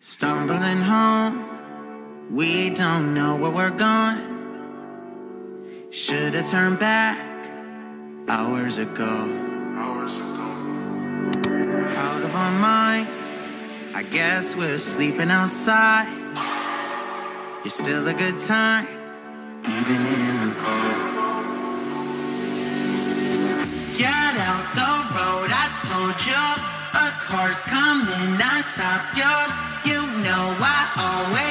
Stumbling home, we don't know where we're going. Should've turned back hours ago. Hours ago. Out of our minds, I guess we're sleeping outside. You're still a good time, even in the cold. Get out the road, I told you. A car's coming, I stop you. You know I always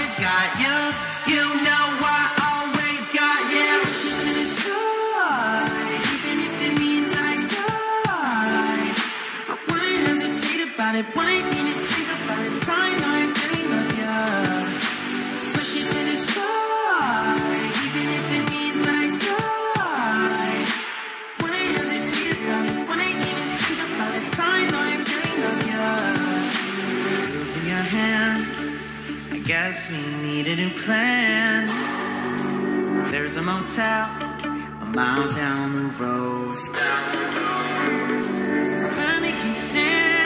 about it, wouldn't even think about it. Sign, I really love ya. Push you to the side, even if it means I die. Wouldn't hesitate about it, wouldn't even think about it. Sign, I really love ya. Losing your hands, I guess we need a new plan. There's a motel a mile down the road. Finally can stand,